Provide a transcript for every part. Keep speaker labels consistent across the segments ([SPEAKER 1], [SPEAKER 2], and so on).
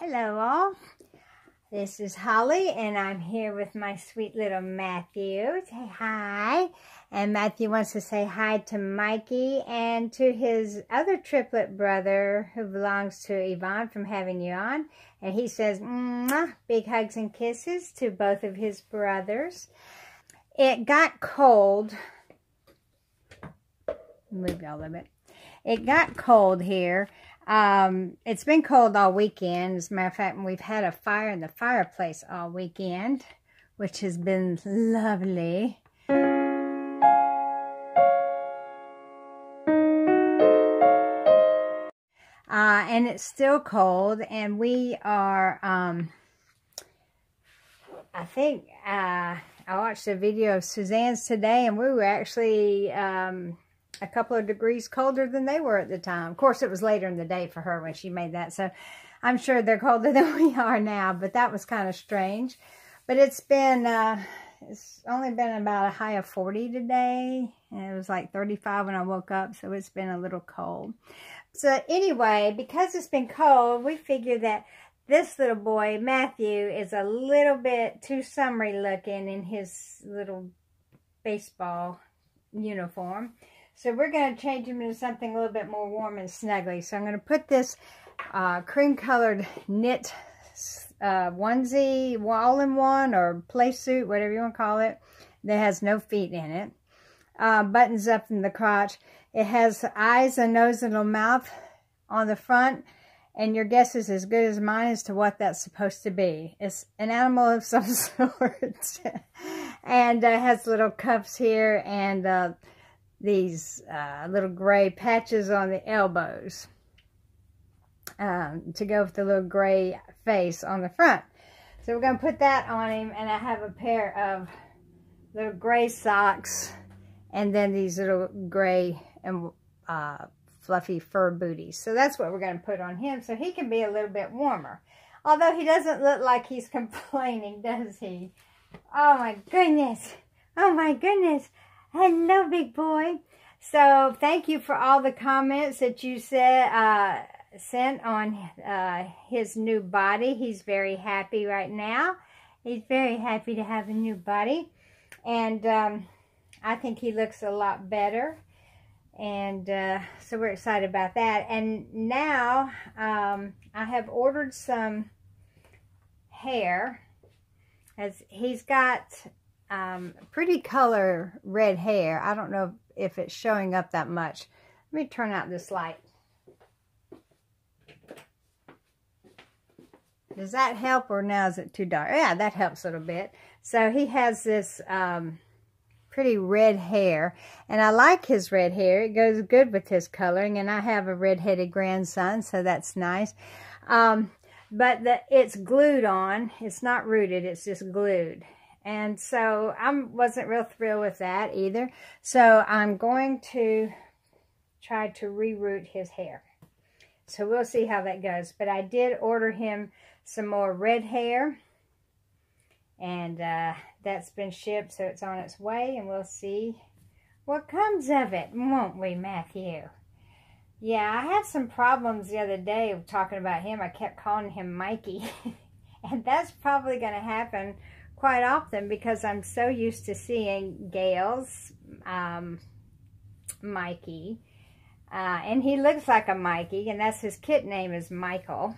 [SPEAKER 1] Hello all. This is Holly and I'm here with my sweet little Matthew. Say hi. And Matthew wants to say hi to Mikey and to his other triplet brother who belongs to Yvonne from having you on. And he says, big hugs and kisses to both of his brothers. It got cold. Move y'all a little bit. It got cold here um, it's been cold all weekend. As a matter of fact, we've had a fire in the fireplace all weekend, which has been lovely. And it's still cold, and we are, um, I think, uh, I watched a video of Suzanne's today, and we were actually, um, a couple of degrees colder than they were at the time. Of course, it was later in the day for her when she made that, so I'm sure they're colder than we are now, but that was kind of strange. But it's been, uh, it's only been about a high of 40 today, and it was like 35 when I woke up, so it's been a little cold. So anyway, because it's been cold, we figure that this little boy, Matthew, is a little bit too summery looking in his little baseball uniform. So we're going to change him into something a little bit more warm and snuggly. So I'm going to put this uh, cream colored knit uh, onesie, all-in-one or play suit, whatever you want to call it, that has no feet in it. Uh, buttons up in the crotch. It has eyes, a nose, and a mouth on the front. And your guess is as good as mine as to what that's supposed to be. It's an animal of some sort. and uh, has little cuffs here and uh, these uh, little gray patches on the elbows um, to go with the little gray face on the front. So we're going to put that on him, and I have a pair of little gray socks, and then these little gray and uh, fluffy fur booties. So that's what we're going to put on him, so he can be a little bit warmer. Although he doesn't look like he's complaining, does he? Oh my goodness. Oh my goodness. Hello, big boy. So thank you for all the comments that you said, uh, sent on uh, his new body. He's very happy right now. He's very happy to have a new body. And um, I think he looks a lot better. And uh, so we're excited about that. And now um, I have ordered some hair. As he's got um, pretty color red hair. I don't know if it's showing up that much. Let me turn out this light. Does that help or now is it too dark? Yeah, that helps a little bit. So he has this um, pretty red hair. And I like his red hair. It goes good with his coloring. And I have a red-headed grandson, so that's nice. Um, but the, it's glued on. It's not rooted. It's just glued. And so I wasn't real thrilled with that either. So I'm going to try to reroot his hair. So we'll see how that goes. But I did order him some more red hair. And uh, that's been shipped, so it's on its way. And we'll see what comes of it, won't we, Matthew? Yeah, I had some problems the other day talking about him. I kept calling him Mikey. and that's probably going to happen quite often because I'm so used to seeing Gail's um, Mikey. Uh, and he looks like a Mikey, and that's his kit name is Michael,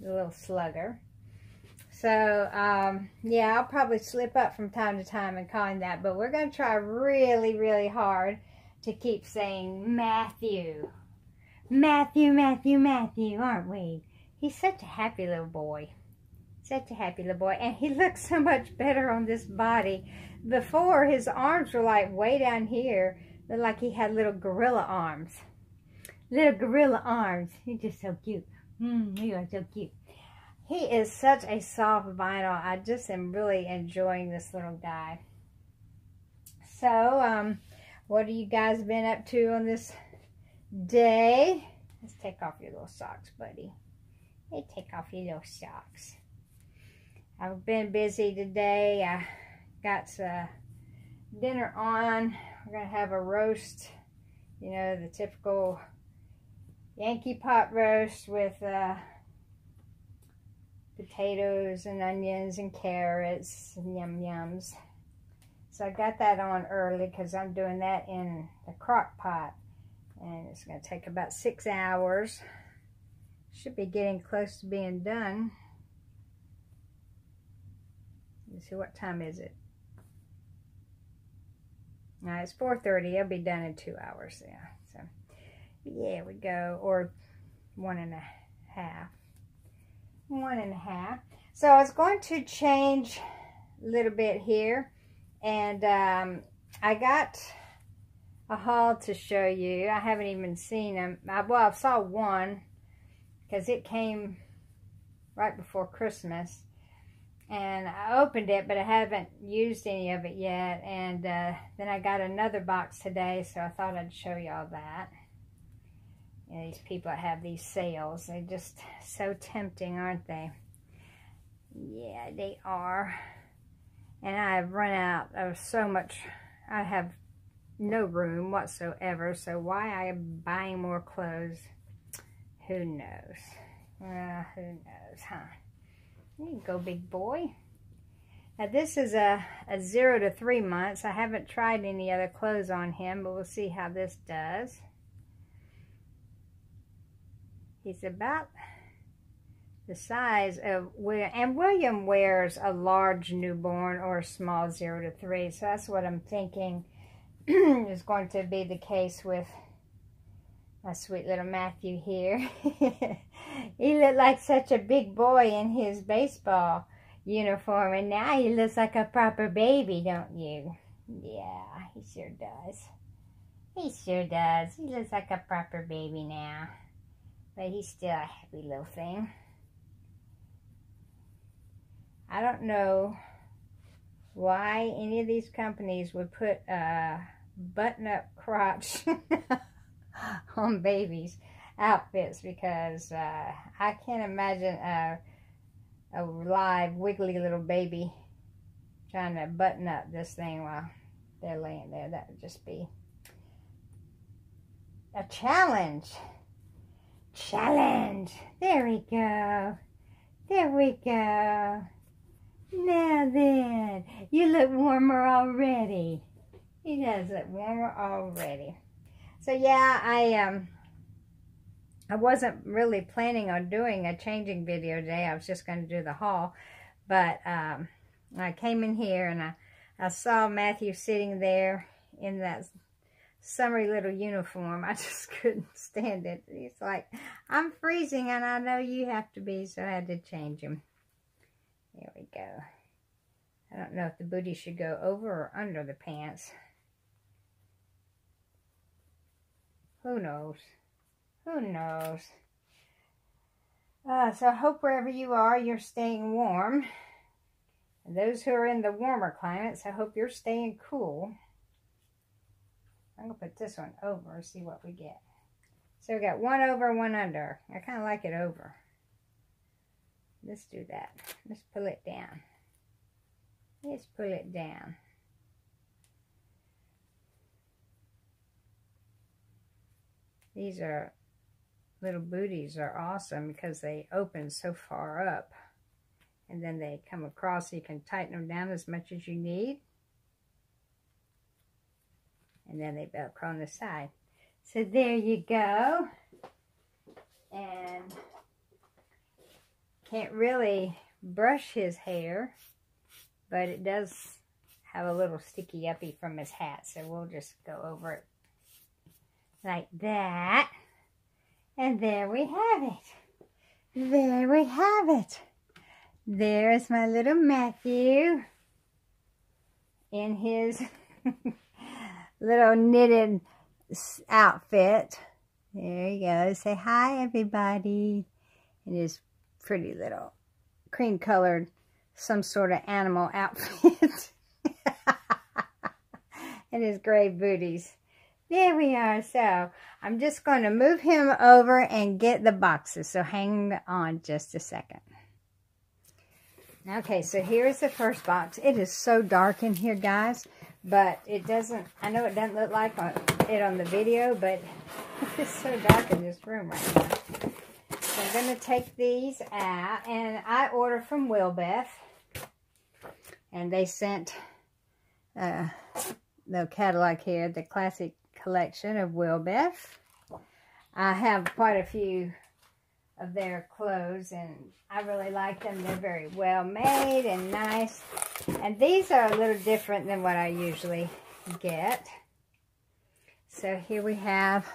[SPEAKER 1] the little slugger. So, um, yeah, I'll probably slip up from time to time and calling that, but we're going to try really, really hard to keep saying Matthew. Matthew, Matthew, Matthew, aren't we? He's such a happy little boy. Such a happy little boy. And he looks so much better on this body. Before, his arms were like way down here. Like he had little gorilla arms. Little gorilla arms. He's just so cute. Mm, you are so cute. He is such a soft vinyl. I just am really enjoying this little guy. So, um, what have you guys been up to on this day? Let's take off your little socks, buddy. Hey, take off your little socks. I've been busy today. I got some dinner on. We're going to have a roast, you know, the typical Yankee pot roast with uh, potatoes and onions and carrots and yum yums. So I got that on early because I'm doing that in the crock pot. And it's going to take about six hours. Should be getting close to being done. Let's see, what time is it? Now it's 4.30. It'll be done in two hours. Yeah. So, yeah, we go. Or one and a half. One and a half. So I was going to change a little bit here. And um, I got a haul to show you. I haven't even seen them. I, well, I saw one because it came right before Christmas. And I opened it, but I haven't used any of it yet. And uh, then I got another box today, so I thought I'd show y'all that. You know, these people that have these sales, they're just so tempting, aren't they? Yeah, they are. And I've run out of so much. I have no room whatsoever, so why I am buying more clothes, who knows? Who knows, huh? There you go, big boy. Now this is a, a zero to three months. I haven't tried any other clothes on him, but we'll see how this does. He's about the size of William, and William wears a large newborn or a small zero to three, so that's what I'm thinking is going to be the case with my sweet little Matthew here. he looked like such a big boy in his baseball uniform, and now he looks like a proper baby, don't you? Yeah, he sure does. He sure does. He looks like a proper baby now. But he's still a happy little thing. I don't know why any of these companies would put a button-up crotch on babies' outfits because uh, I can't imagine a, a live, wiggly little baby trying to button up this thing while they're laying there. That would just be a challenge. Challenge. There we go. There we go. Now then, you look warmer already. He does look warmer already. So yeah, I um I wasn't really planning on doing a changing video today. I was just going to do the haul. But um, I came in here and I, I saw Matthew sitting there in that summery little uniform. I just couldn't stand it. It's like, I'm freezing and I know you have to be, so I had to change him. There we go. I don't know if the booty should go over or under the pants. Who knows? Who knows? Uh, so I hope wherever you are, you're staying warm. And those who are in the warmer climates, I hope you're staying cool. I'm going to put this one over and see what we get. So we got one over, one under. I kind of like it over. Let's do that. Let's pull it down. Let's pull it down. These are little booties are awesome because they open so far up. And then they come across so you can tighten them down as much as you need. And then they velcro on the side. So there you go. And can't really brush his hair but it does have a little sticky uppy from his hat, so we'll just go over it like that. And there we have it. There we have it. There's my little Matthew in his little knitted outfit. There you go. Say hi, everybody. In his pretty little cream colored some sort of animal outfit. and his gray booties. There we are. So I'm just going to move him over and get the boxes. So hang on just a second. Okay, so here's the first box. It is so dark in here, guys, but it doesn't, I know it doesn't look like it on the video, but it's so dark in this room right now. So I'm going to take these out, and I ordered from Will'beth, and they sent uh, the catalog here, the classic collection of Will'beth. I have quite a few of their clothes and I really like them. They're very well made and nice. And these are a little different than what I usually get. So here we have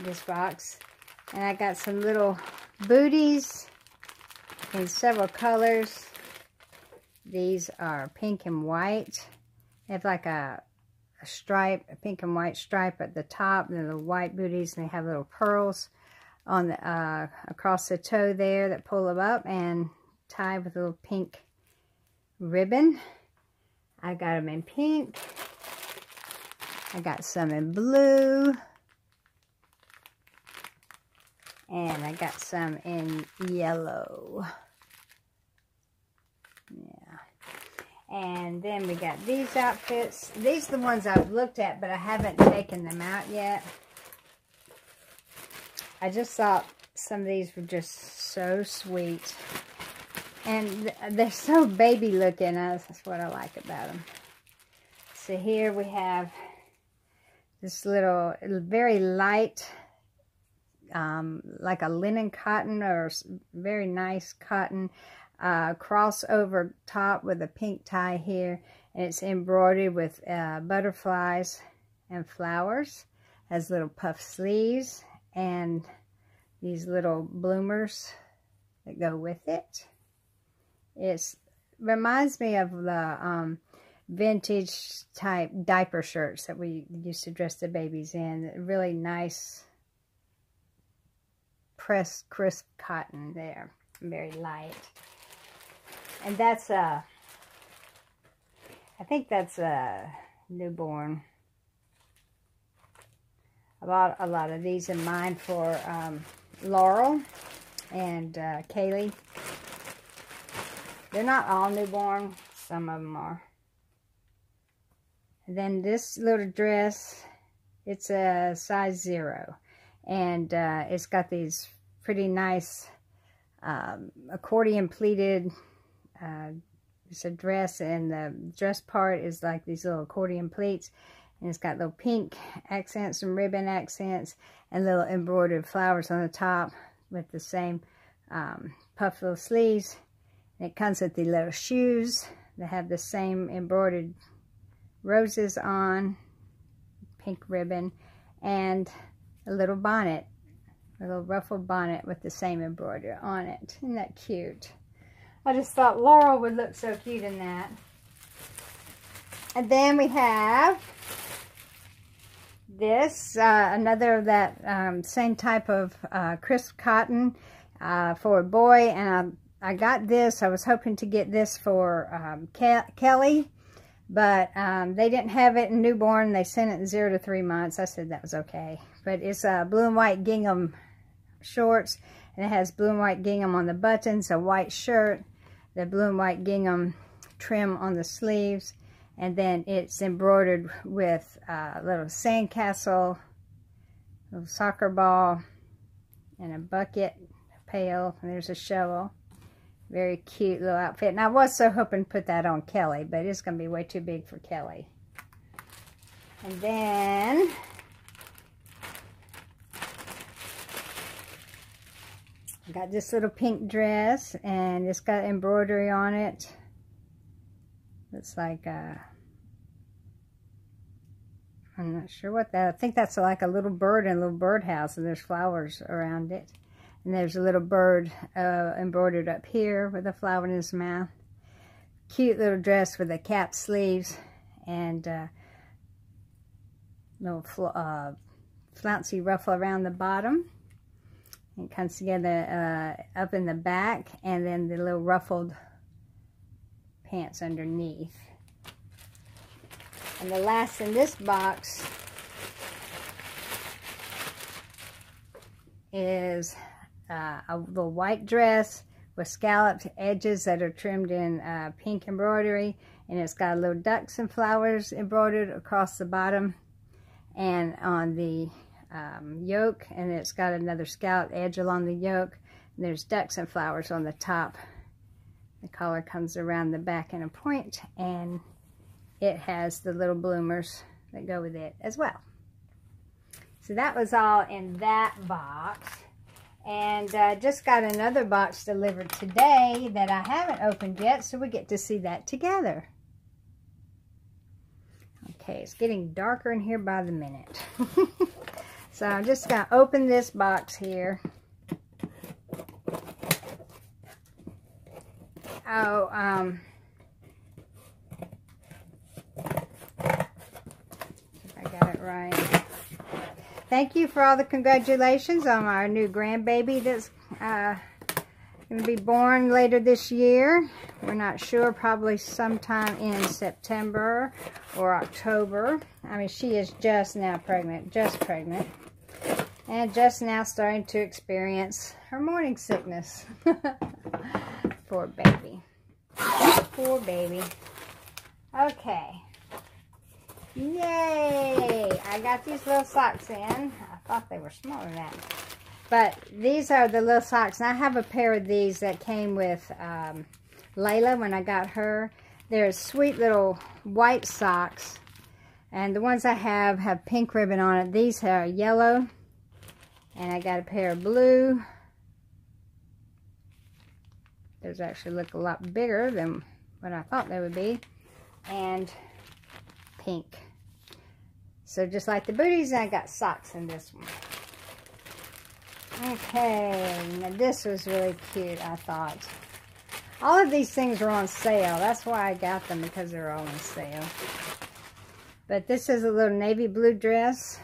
[SPEAKER 1] this box. And I got some little booties in several colors. These are pink and white. They have like a, a stripe, a pink and white stripe at the top, and then the white booties, and they have little pearls on the uh, across the toe there that pull them up and tie with a little pink ribbon. I got them in pink. I got some in blue. And I got some in yellow. Yeah. And then we got these outfits. These are the ones I've looked at, but I haven't taken them out yet. I just thought some of these were just so sweet. And they're so baby looking. That's what I like about them. So here we have this little, very light, um, like a linen cotton or very nice cotton uh, crossover top with a pink tie here. And it's embroidered with uh, butterflies and flowers. Has little puff sleeves and these little bloomers that go with it. It reminds me of the um, vintage type diaper shirts that we used to dress the babies in. Really nice pressed crisp cotton there. Very light. And that's a, I think that's a newborn I bought a lot of these in mine for um, Laurel and uh, Kaylee. They're not all newborn. Some of them are. And then this little dress, it's a size zero. And uh, it's got these pretty nice um, accordion pleated, uh, it's a dress and the dress part is like these little accordion pleats and it's got little pink accents and ribbon accents and little embroidered flowers on the top with the same um, puff little sleeves. And it comes with the little shoes that have the same embroidered roses on, pink ribbon, and a little bonnet, a little ruffled bonnet with the same embroidery on it. Isn't that cute? I just thought Laurel would look so cute in that. And then we have this, uh, another of that um, same type of uh, crisp cotton uh, for a boy. And I, I got this. I was hoping to get this for um, Ke Kelly. But um, they didn't have it in newborn. They sent it in zero to three months. I said that was okay. But it's a blue and white gingham shorts. And it has blue and white gingham on the buttons, a white shirt, the blue and white gingham trim on the sleeves and then it's embroidered with a little sandcastle, a little soccer ball, and a bucket, a pail, and there's a shovel. Very cute little outfit. And I was so hoping to put that on Kelly, but it's going to be way too big for Kelly. And then... I got this little pink dress, and it's got embroidery on it. Looks like a, I'm not sure what that, I think that's like a little bird in a little birdhouse and there's flowers around it. And there's a little bird uh, embroidered up here with a flower in his mouth. Cute little dress with the cap sleeves and uh, little uh, flouncy ruffle around the bottom. It comes together uh, up in the back and then the little ruffled pants underneath. And the last in this box is uh, a little white dress with scalloped edges that are trimmed in uh, pink embroidery. And it's got little ducks and flowers embroidered across the bottom and on the um, yoke. And it's got another scalloped edge along the yoke. And there's ducks and flowers on the top. The collar comes around the back in a point and it has the little bloomers that go with it as well. So that was all in that box. And uh, just got another box delivered today that I haven't opened yet, so we get to see that together. Okay, it's getting darker in here by the minute. so I'm just going to open this box here. Oh, um, I got it right thank you for all the congratulations on our new grandbaby that's uh, going to be born later this year. We're not sure, probably sometime in September or October. I mean, she is just now pregnant, just pregnant. And just now starting to experience her morning sickness. Poor baby. Poor baby. Okay. Yay! I got these little socks in. I thought they were smaller than that. But these are the little socks. And I have a pair of these that came with um, Layla when I got her. They're sweet little white socks. And the ones I have have pink ribbon on it. These are yellow. And I got a pair of blue. Those actually look a lot bigger than what I thought they would be. And pink. So just like the booties, I got socks in this one. Okay, now this was really cute, I thought. All of these things are on sale. That's why I got them, because they're all on sale. But this is a little navy blue dress.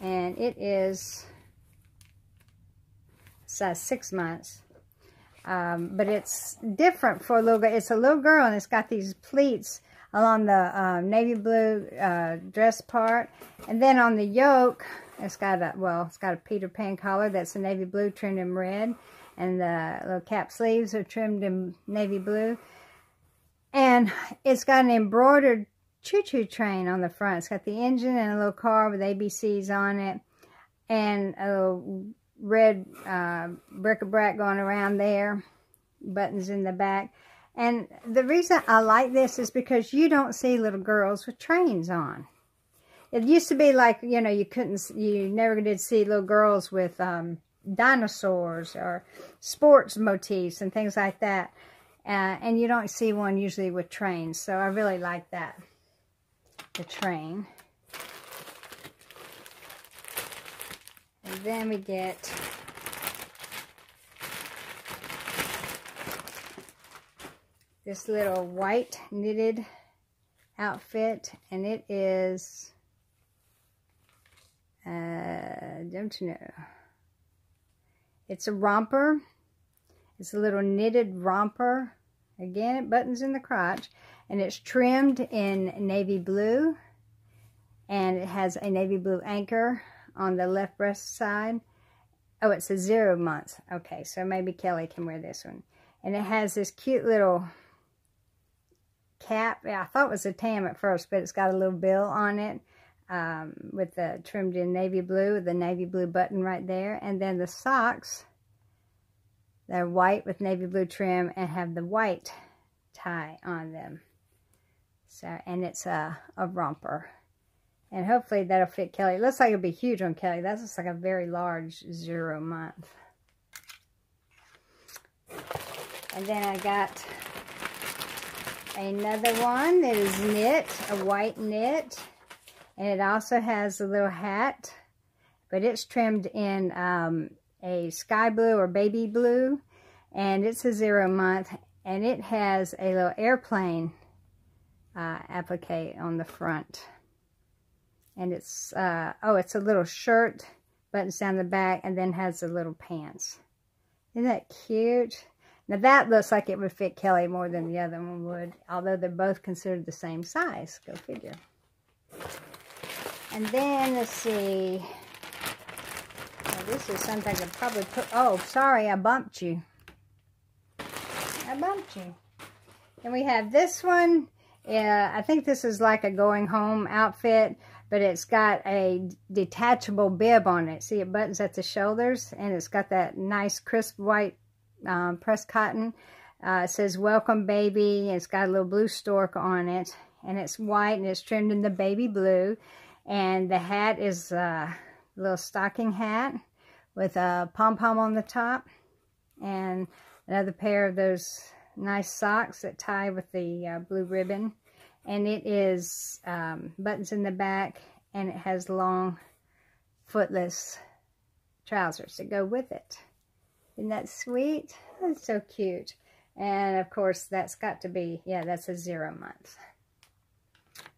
[SPEAKER 1] And it is size six months. Um, but it's different for a little girl. It's a little girl, and it's got these pleats along the uh, navy blue uh, dress part. And then on the yoke, it's got a, well, it's got a Peter Pan collar that's a navy blue trimmed in red. And the little cap sleeves are trimmed in navy blue. And it's got an embroidered choo-choo train on the front. It's got the engine and a little car with ABCs on it. And a little red uh, bric-a-brac going around there. Buttons in the back. And the reason I like this is because you don't see little girls with trains on. It used to be like, you know, you couldn't, you never did see little girls with um, dinosaurs or sports motifs and things like that. Uh, and you don't see one usually with trains. So I really like that, the train. And then we get this little white knitted outfit and it is uh, don't you know? It's a romper. It's a little knitted romper. Again it buttons in the crotch and it's trimmed in navy blue and it has a navy blue anchor on the left breast side oh it's a zero month okay so maybe Kelly can wear this one and it has this cute little cap. Yeah, I thought it was a tam at first, but it's got a little bill on it um, with the trimmed in navy blue, the navy blue button right there. And then the socks, they're white with navy blue trim and have the white tie on them. So, and it's a, a romper. And hopefully that'll fit Kelly. It looks like it'll be huge on Kelly. That looks like a very large zero month. And then I got Another one that is knit, a white knit. And it also has a little hat. But it's trimmed in um, a sky blue or baby blue. And it's a zero month. And it has a little airplane uh, applique on the front. And it's, uh, oh, it's a little shirt, buttons down the back, and then has the little pants. Isn't that cute? Now that looks like it would fit Kelly more than the other one would, although they're both considered the same size. Go figure. And then, let's see. Now, this is something I could probably put, oh, sorry, I bumped you. I bumped you. And we have this one. Uh, I think this is like a going home outfit, but it's got a detachable bib on it. See, it buttons at the shoulders, and it's got that nice crisp white um, pressed cotton. Uh, it says, welcome baby. It's got a little blue stork on it, and it's white, and it's trimmed in the baby blue. And the hat is a little stocking hat with a pom-pom on the top, and another pair of those nice socks that tie with the uh, blue ribbon. And it is um, buttons in the back and it has long footless trousers to go with it. Isn't that sweet? That's so cute. And of course, that's got to be, yeah, that's a zero month.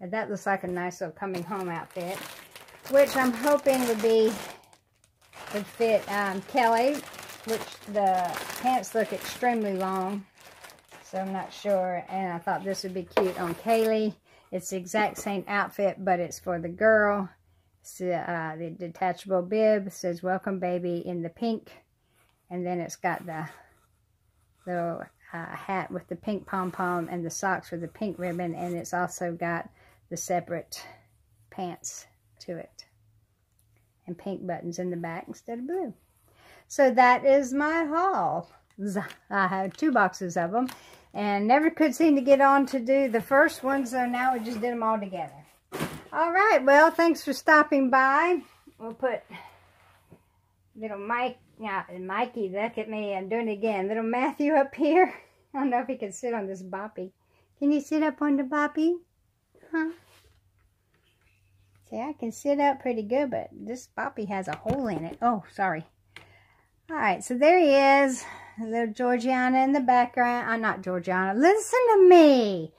[SPEAKER 1] And that looks like a nice little coming home outfit, which I'm hoping would be, would fit um, Kelly which the pants look extremely long, so I'm not sure. And I thought this would be cute on Kaylee. It's the exact same outfit, but it's for the girl. Uh, the detachable bib. It says, welcome baby in the pink. And then it's got the little uh, hat with the pink pom-pom and the socks with the pink ribbon. And it's also got the separate pants to it. And pink buttons in the back instead of blue. So that is my haul. I had two boxes of them. And never could seem to get on to do the first one, so now we just did them all together. All right, well, thanks for stopping by. We'll put little Mike, yeah, Mikey, look at me, I'm doing it again. Little Matthew up here. I don't know if he can sit on this boppy. Can you sit up on the boppy? Huh? See, I can sit up pretty good, but this boppy has a hole in it. Oh, sorry. All right, so there he is. Little Georgiana in the background. I'm uh, not Georgiana. Listen to me.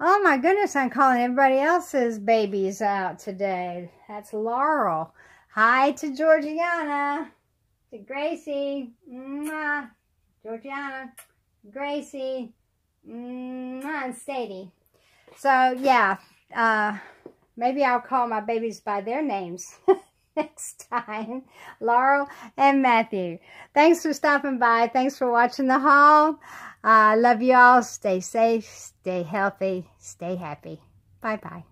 [SPEAKER 1] Oh my goodness, I'm calling everybody else's babies out today. That's Laurel. Hi to Georgiana. To Gracie. Mwah. Georgiana. Gracie. Mwah. And Sadie. So, yeah. Uh, maybe I'll call my babies by their names. next time. Laurel and Matthew. Thanks for stopping by. Thanks for watching the haul. I uh, love you all. Stay safe, stay healthy, stay happy. Bye-bye.